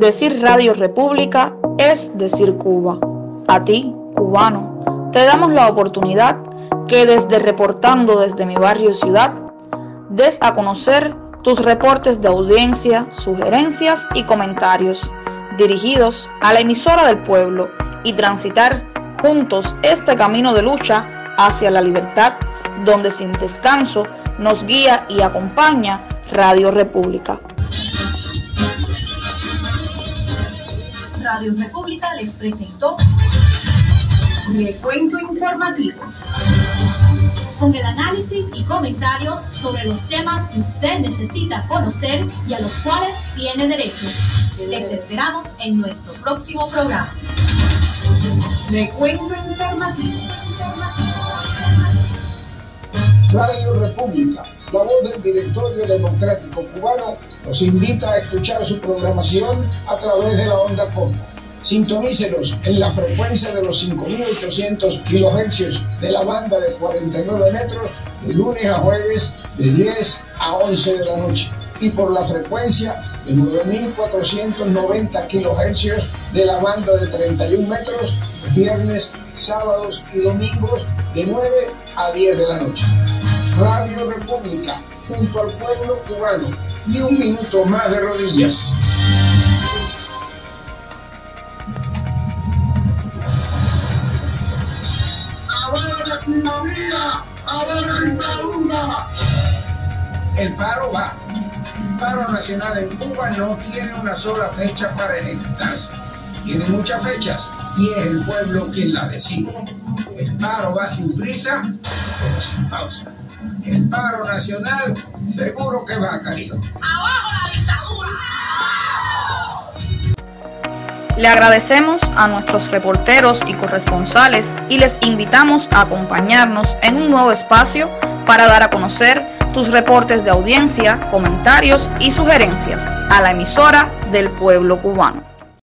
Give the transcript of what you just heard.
Decir Radio República es decir Cuba. A ti, cubano, te damos la oportunidad que desde Reportando desde mi barrio ciudad, des a conocer tus reportes de audiencia, sugerencias y comentarios dirigidos a la emisora del pueblo y transitar juntos este camino de lucha hacia la libertad, donde sin descanso nos guía y acompaña Radio República. Radio República les presentó Recuento Informativo con el análisis y comentarios sobre los temas que usted necesita conocer y a los cuales tiene derecho. Les esperamos en nuestro próximo programa. Recuento informativo. Radio República, la voz del directorio democrático cubano, nos invita a escuchar su programación a través de la onda corta Sintonícenos en la frecuencia de los 5.800 kHz de la banda de 49 metros de lunes a jueves de 10 a 11 de la noche y por la frecuencia de 9.490 kHz de la banda de 31 metros viernes, sábados y domingos de 9 a 10 de la noche. Radio junto al pueblo cubano, y un minuto más de rodillas. El paro va. El paro nacional en Cuba no tiene una sola fecha para ejecutarse. Tiene muchas fechas y es el pueblo quien la decide. El paro va sin prisa, pero sin pausa. El paro nacional seguro que va, querido. ¡Abajo la dictadura! Le agradecemos a nuestros reporteros y corresponsales y les invitamos a acompañarnos en un nuevo espacio para dar a conocer tus reportes de audiencia, comentarios y sugerencias a la emisora del pueblo cubano.